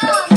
Oh,